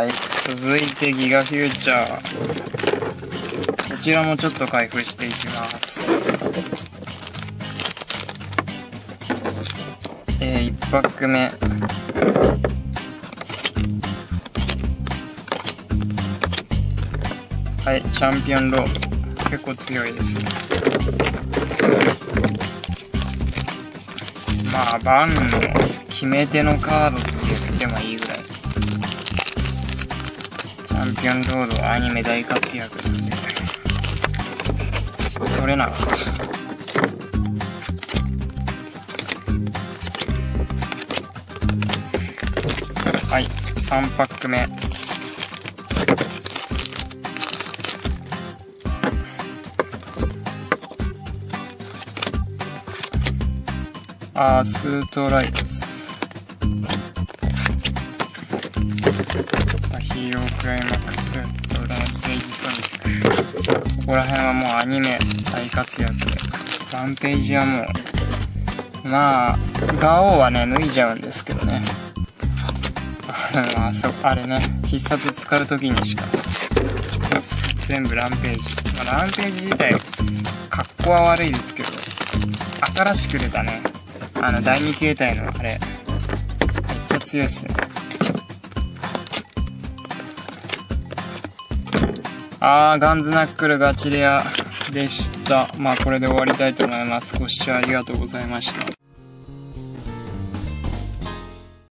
はい、続いてギガフューチャー。こちらもちょっと開封していきます。えー、1パック目。はい、チャンピオンロード。結構強いですね。まあ、バンの決め手のカードって言ってもいいぐらい。チャンピオンロードアニメ大活躍なんで、ちょっと取れなかった。はい、3パック目。アーストライトスヒーロークライマックスとランページソニックここら辺はもうアニメ大活躍でランページはもうまあガオーはね脱いじゃうんですけどね。あそあれね必殺使う時にしか全部ランページ、まあ、ランページ自体格好は悪いですけど新しく出たね。あの、第2形態のあれ、めっちゃ強いっすね。あー、ガンズナックルガチレアでした。まあ、これで終わりたいと思います。ご視聴ありがとうございました。